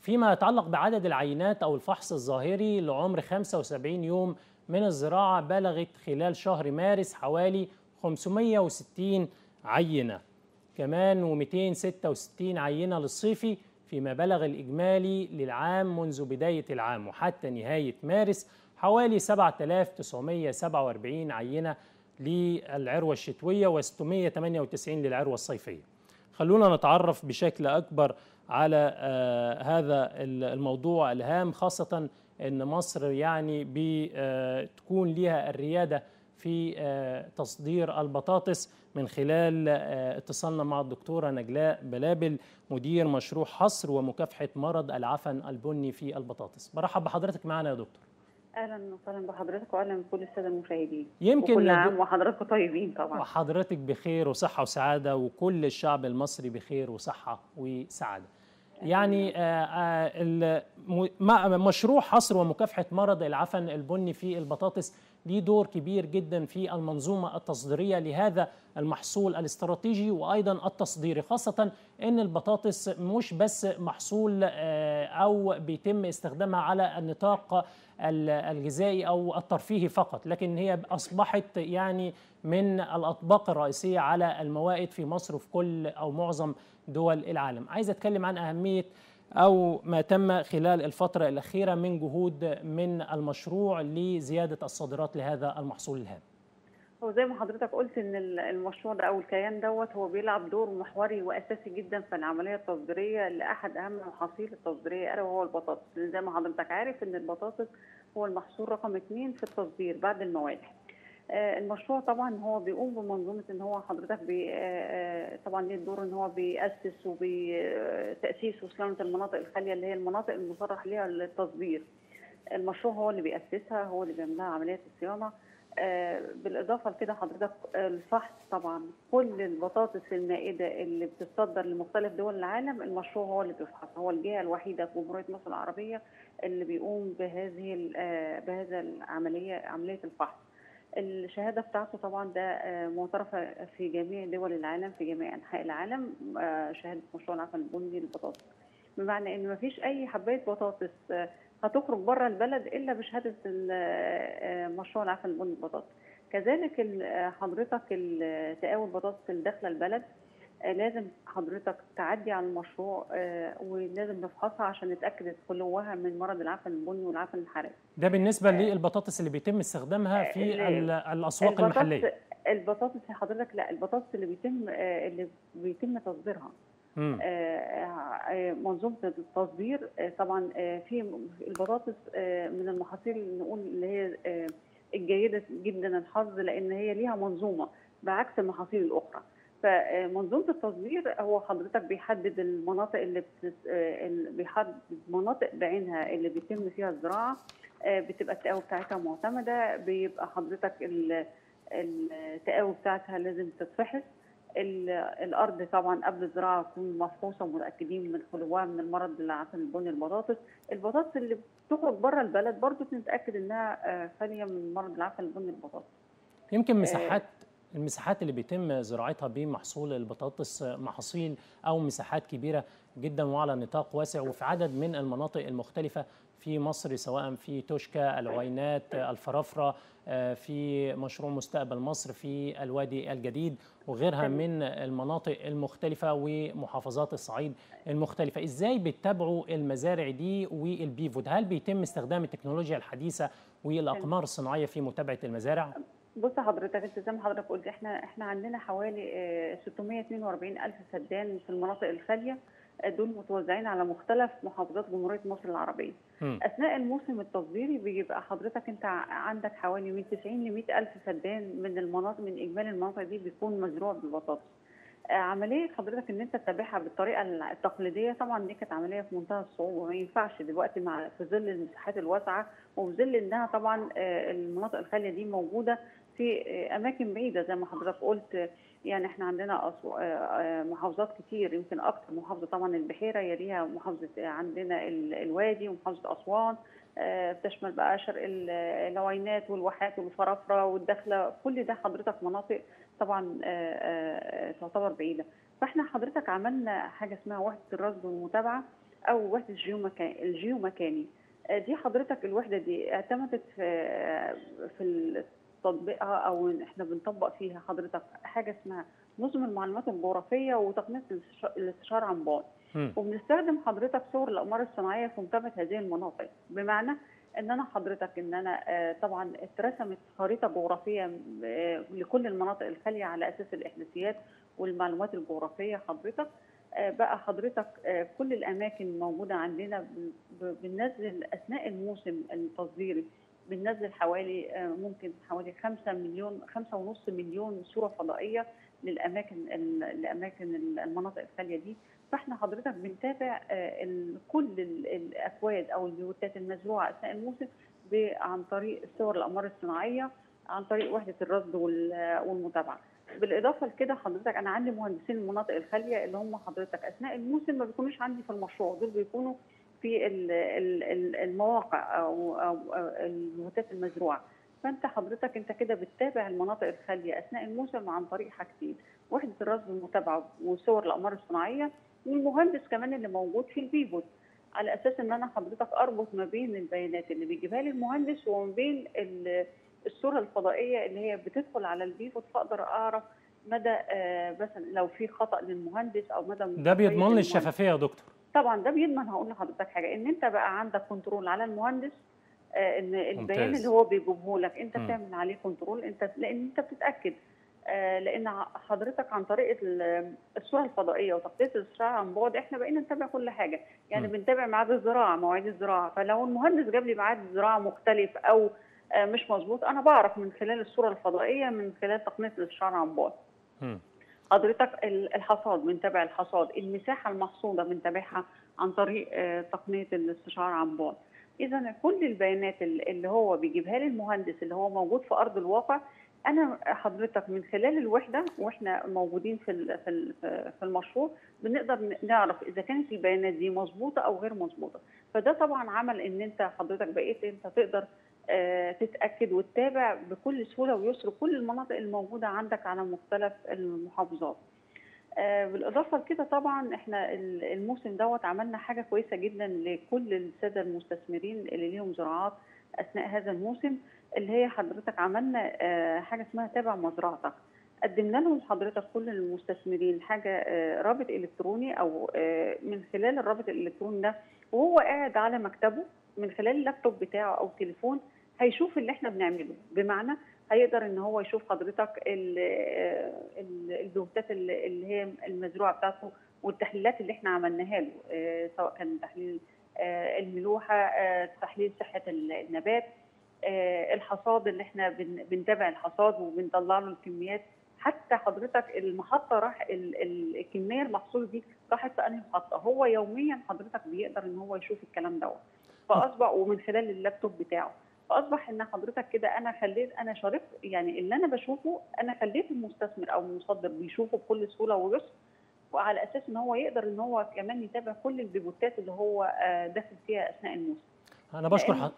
فيما يتعلق بعدد العينات أو الفحص الظاهري لعمر 75 يوم من الزراعة بلغت خلال شهر مارس حوالي 560 عينة. كمان و266 عينة للصيفي فيما بلغ الإجمالي للعام منذ بداية العام وحتى نهاية مارس حوالي 7947 عينة للعروة الشتوية و698 للعروة الصيفية. خلونا نتعرف بشكل أكبر على آه هذا الموضوع الهام خاصة أن مصر يعني بتكون لها الريادة في آه تصدير البطاطس من خلال آه اتصالنا مع الدكتورة نجلاء بلابل مدير مشروع حصر ومكافحة مرض العفن البني في البطاطس. برحب بحضرتك معنا يا دكتور. أهلا وسهلا بحضرتك واهلا بكل السادة المشاهدين. يمكن وكل يا عام وحضراتكم طيبين طبعا. وحضرتك بخير وصحة وسعادة وكل الشعب المصري بخير وصحة وسعادة. يعني آه، آه، مشروع حصر ومكافحة مرض العفن البني في البطاطس ليه دور كبير جدا في المنظومة التصديرية. لهذا المحصول الاستراتيجي وأيضا التصديري خاصة أن البطاطس مش بس محصول آه، أو بيتم استخدامها على النطاق ال- الغذائي أو الترفيهي فقط لكن هي أصبحت يعني من الأطباق الرئيسية على الموائد في مصر وفي كل أو معظم دول العالم. عايز أتكلم عن أهمية أو ما تم خلال الفترة الأخيرة من جهود من المشروع لزيادة الصادرات لهذا المحصول الهام. هو زي ما حضرتك قلت إن ال- المشروع ده أو الكيان دوت هو بيلعب دور محوري وأساسي جدا في العملية التصديرية لأحد أهم المحاصيل التصديرية ألا وهو البطاطس. زي ما حضرتك عارف إن البطاطس هو المحصول رقم اثنين في التصدير بعد الموالح المشروع طبعا هو بيقوم بمنظومة إن هو حضرتك بي آه، آه، طبعا ليه الدور إن هو بيأسس وبتأسيس وصيانة المناطق الخالية اللي هي المناطق المصرح ليها للتصدير. المشروع هو اللي بيأسسها هو اللي بيعمل لها عملية الصيانة. آه، بالإضافة لكده حضرتك آه، الفحص طبعا كل البطاطس المائدة اللي بتتصدر لمختلف دول العالم المشروع هو اللي بيفحص. هو الجهة الوحيدة في جمهورية مصر العربية اللي بيقوم بهذه آه، بهذا العملية عملية الفحص. الشهادة بتاعته طبعا ده آه، معترفه في جميع دول العالم في جميع أنحاء العالم آه، شهادة مشروع العفن البني للبطاطس. بمعنى إن مفيش أي حباية بطاطس آه، هتخرج بره البلد إلا بشهادة مشروع العفن البني للبطاطس. كذلك حضرتك تقاوي البطاطس اللي داخله البلد لازم حضرتك تعدي على المشروع آه، ولازم نفحصها عشان نتأكد خلوها من مرض العفن البني والعفن الحراري. ده بالنسبة للبطاطس اللي بيتم استخدامها في ال- ال- الأسواق المحلية. البطاطس حضرتك لا البطاطس اللي بيتم آه، اللي بيتم تصديرها. آه، آه، منظومة التصدير آه، طبعا آه، في البطاطس آه، من المحاصيل نقول اللي هي آه، الجيدة جدا الحظ لأن هي ليها منظومة بعكس المحاصيل الأخرى. فمنظومة التصدير هو حضرتك بيحدد المناطق اللي بتس... آه، بيحدد مناطق بعينها اللي بيتم فيها الزراعة آه، بتبقى التقاوي بتاعتها معتمدة بيبقى حضرتك ال- التقاوي بتاعتها لازم تتفحص. ال- الأرض طبعا قبل الزراعة تكون مفحوصة ومتأكدين من خلوها من المرض اللي عفن البني البطاطس. البطاطس اللي بتخرج بره البلد برضو نتاكد إنها آه، خاليه من مرض العفن البني البطاطس. يمكن مساحات المساحات اللي بيتم زراعتها بمحصول البطاطس محاصيل أو مساحات كبيرة جدا وعلى نطاق واسع وفي عدد من المناطق المختلفة في مصر سواء في توشكا العوينات الفرافرة آه، في مشروع مستقبل مصر في الوادي الجديد وغيرها. من المناطق المختلفة ومحافظات الصعيد المختلفة. إزاي بتتابعوا المزارع دي والبيفود؟ هل بيتم استخدام التكنولوجيا الحديثة والأقمار الصناعية في متابعة المزارع؟ بص حضرتك انت زي ما حضرتك قلت إحنا إحنا عندنا حوالي آه، 642 ألف فدان في المناطق الخالية آه، دول متوزعين على مختلف محافظات جمهورية مصر العربية مم. أثناء الموسم التصديري بيبقى حضرتك أنت عندك حوالي من 90 ل 100 ألف فدان من المناطق من إجمالي المناطق دي بيكون مزروع بالبطاطس آه، عملية حضرتك إن أنت تتابعها بالطريقة التقليدية طبعا دي كانت عملية في منتهى الصعوبة ما ينفعش دلوقتي مع في ظل المساحات الواسعة وفي ظل إنها طبعا آه، المناطق الخالية دي موجودة في أماكن بعيدة زي ما حضرتك قلت يعني إحنا عندنا آه، آه، محافظات كتير يمكن أكتر محافظة طبعا البحيرة يليها محافظة عندنا ال- الوادي ومحافظة أسوان. آه، بتشمل بقى شرق ال- العوينات والواحات والفرافرة والدخلة كل ده حضرتك مناطق طبعا تعتبر بعيدة. فإحنا حضرتك عملنا حاجة اسمها وحدة الرصد والمتابعة أو وحدة الجيومكان الجيومكاني. آه، دي حضرتك الوحدة دي اعتمدت في في تطبيقها أو إحنا بنطبق فيها حضرتك. حاجة اسمها نظم المعلومات الجغرافية وتقنية الاستش- الاستشاره عن بعد. وبنستخدم حضرتك صور الأقمار الصناعية في متابعه هذه المناطق. بمعنى إن أنا حضرتك إن أنا آه، طبعا اترسمت خريطة جغرافية آه، لكل المناطق الخالية على أساس الإحداثيات والمعلومات الجغرافية حضرتك. آه، بقى حضرتك كل الأماكن الموجوده عندنا بننزل أثناء الموسم التصديري. بننزل حوالي آه، ممكن حوالي 5 مليون 5 ونص مليون صورة فضائية للأماكن ال- لأماكن المناطق الخالية دي. فإحنا حضرتك بنتابع آه، كل ال- الأكواد أو البيوتات المزروعة أثناء الموسم عن طريق صور الأقمار الصناعية عن طريق وحدة الرصد وال- والمتابعة. بالإضافة لكده حضرتك أنا عندي مهندسين المناطق الخالية اللي هم حضرتك أثناء الموسم ما بيكونوش عندي في المشروع دول بيكونوا في ال- ال- ال- المواقع أو البيوتات المزروعة. فأنت حضرتك أنت كده بتتابع المناطق الخالية أثناء الموسم عن طريق حاجتين وحده الرصد والمتابعه وصور الاقمار الصناعية والمهندس كمان اللي موجود في ال pivot على أساس إن أنا حضرتك أربط ما بين البيانات اللي بيجيبها لي المهندس وما بين ال- الصورة الفضائية اللي هي بتدخل على ال pivot فأقدر أعرف مدى آه، مثلا لو في خطأ للمهندس أو مدى ده بيضمن لي. الشفافية يا دكتور. طبعا ده بيضمن هقول لحضرتك حاجة إن أنت بقى عندك control على المهندس آه، إن البيان ممتاز. اللي هو بيجيبه لك أنت. بتعمل عليه كنترول أنت لأن أنت بتتأكد آه، لأن حضرتك عن طريق ال- الصورة الفضائية وتغطية الاستشعار عن بعد إحنا بقينا نتابع كل حاجة يعني مم. بنتابع ميعاد الزراعة مواعيد الزراعة فلو المهندس جاب لي ميعاد زراعة مختلف أو آه، مش مظبوط أنا بعرف من خلال الصورة الفضائية من خلال تقنية الاستشعار عن بعد. حضرتك ال- الحصاد بنتابع الحصاد المساحة المحصودة بنتابعها عن طريق آه، تقنية الاستشعار عن بعد. اذا كل البيانات ال- اللي هو بيجيبها لي المهندس اللي هو موجود في أرض الواقع أنا حضرتك من خلال الوحدة وإحنا موجودين في في ال- في المشروع بنقدر نعرف إذا كانت البيانات دي مظبوطة أو غير مظبوطة. فده طبعا عمل إن أنت حضرتك بقيت أنت تقدر تتأكد وتتابع بكل سهولة ويسر كل المناطق الموجودة عندك على مختلف المحافظات. آه، بالإضافة لكده طبعا إحنا ال- الموسم دوت عملنا حاجة كويسة جدا لكل السادة المستثمرين اللي ليهم زراعات أثناء هذا الموسم اللي هي حضرتك عملنا آه، حاجة اسمها تابع مزرعتك. قدمنا لهم حضرتك كل المستثمرين حاجة آه، رابط إلكتروني أو آه، من خلال الرابط الإلكتروني ده وهو قاعد على مكتبه من خلال اللابتوب بتاعه أو تليفون هيشوف اللي إحنا بنعمله. بمعنى هيقدر إن هو يشوف حضرتك ال- ال- البيوتات اللي هي المزروعة بتاعته والتحليلات اللي إحنا عملناها له آه، سواء كان تحليل آه، الملوحة آه، تحليل صحة ال- النبات الحصاد اللي إحنا بن- بنتابع الحصاد وبنطلع له الكميات. حتى حضرتك المحطة راح ال- ال- الكمية المحصول دي راحت في أنهي محطة؟ هو يوميا حضرتك بيقدر إن هو يشوف الكلام دوت. فأصبح ومن خلال اللابتوب بتاعه. فأصبح إن حضرتك كده أنا خليت أنا شاركت يعني اللي أنا بشوفه أنا خليت المستثمر أو المصدر بيشوفه بكل سهولة ويسر وعلى أساس إن هو يقدر إن هو كمان يتابع كل البيفوتات اللي هو آه، داخل فيها أثناء الموسم أنا بشكر لأن- ح...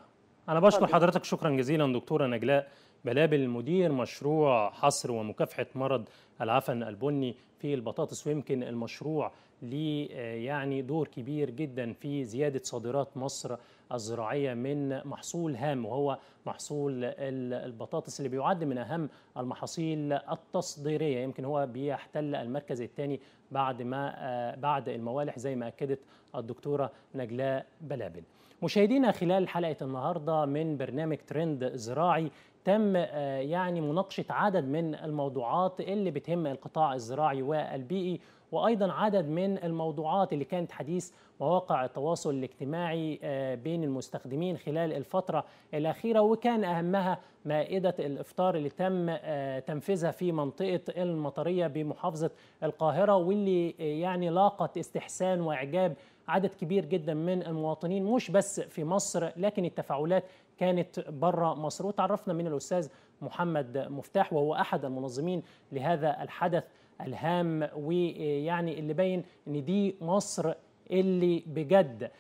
أنا بشكر. حضرتك شكرا جزيلا دكتورة نجلاء بلابل مدير مشروع حصر ومكافحة مرض العفن البني في البطاطس ويمكن المشروع ليه آه، يعني دور كبير جدا في زيادة صادرات مصر الزراعية من محصول هام وهو محصول ال- البطاطس اللي بيعد من أهم المحاصيل التصديرية. يمكن هو بيحتل المركز الثاني بعد ما آه، بعد الموالح زي ما أكدت الدكتورة نجلاء بلابل. مشاهدينا خلال حلقة النهارده من برنامج ترند زراعي وتم يعني مناقشة عدد من الموضوعات اللي بتهم القطاع الزراعي والبيئي وأيضا عدد من الموضوعات اللي كانت حديث مواقع التواصل الاجتماعي بين المستخدمين خلال الفترة الأخيرة وكان أهمها مائدة الإفطار اللي تم تنفيذها في منطقة المطرية بمحافظة القاهرة واللي يعني لاقت استحسان وإعجاب عدد كبير جدا من المواطنين مش بس في مصر لكن التفاعلات كانت بره مصر. وتعرفنا من الأستاذ محمد مفتاح وهو أحد المنظمين لهذا الحدث. الهام ويعني اللي باين إن دي مصر اللي بجد.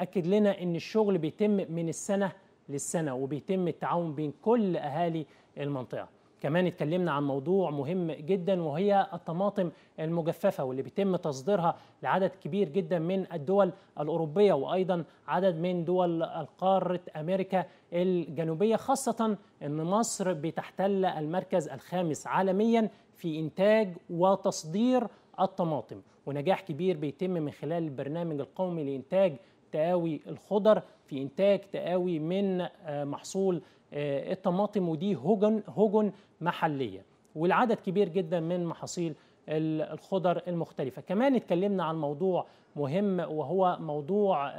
أكد لنا إن الشغل بيتم من السنة للسنة وبيتم التعاون بين كل أهالي المنطقة. كمان اتكلمنا عن موضوع مهم جدا وهي الطماطم المجففة واللي بيتم تصديرها لعدد كبير جدا من الدول الأوروبية وأيضا عدد من دول القارة أمريكا الجنوبية خاصة إن مصر بتحتل المركز الخامس عالميا في إنتاج وتصدير الطماطم. ونجاح كبير بيتم من خلال البرنامج القومي لإنتاج تقاوي الخضر في إنتاج تقاوي من محصول الطماطم ودي هجن هجن محلية. والعدد كبير جدا من محاصيل الخضر المختلفة. كمان اتكلمنا عن موضوع مهم وهو موضوع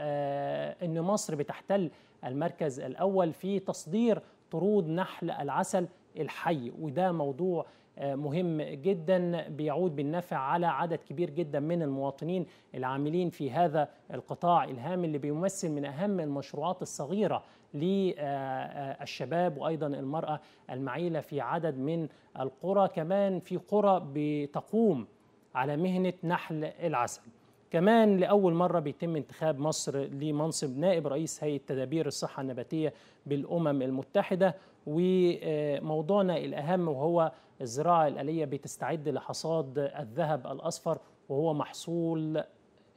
إن مصر بتحتل المركز الأول في تصدير طرود نحل العسل الحي. وده موضوع مهم جدا بيعود بالنفع على عدد كبير جدا من المواطنين العاملين في هذا القطاع الهام اللي بيمثل من أهم المشروعات الصغيرة للشباب وأيضا المرأة المعيلة في عدد من القرى. كمان في قرى بتقوم على مهنة نحل العسل. كمان لأول مرة بيتم انتخاب مصر لمنصب نائب رئيس هيئة تدابير الصحة النباتية بالأمم المتحدة وموضوعنا الأهم وهو الزراعة الآلية بتستعد لحصاد الذهب الأصفر وهو محصول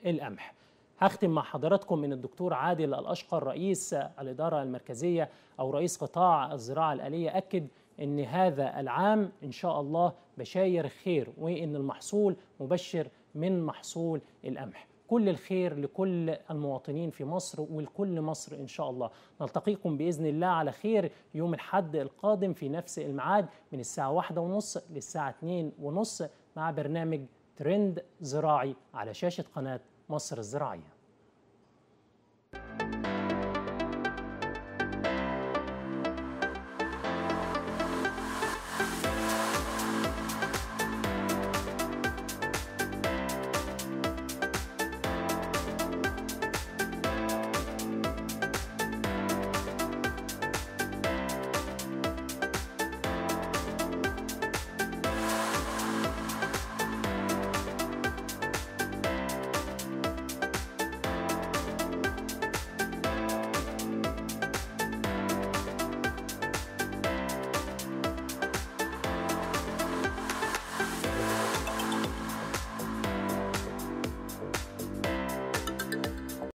القمح. هختم مع حضراتكم من الدكتور عادل الأشقر رئيس الإدارة المركزية أو رئيس قطاع الزراعة الآلية أكد أن هذا العام إن شاء الله بشاير خير وأن المحصول مبشر من محصول القمح. كل الخير لكل المواطنين في مصر ولكل مصر إن شاء الله. نلتقيكم بإذن الله على خير يوم الحد القادم في نفس الميعاد من الساعة واحدة ونص للساعة اتنين ونص مع برنامج ترند زراعي على شاشة قناة مصر الزراعية.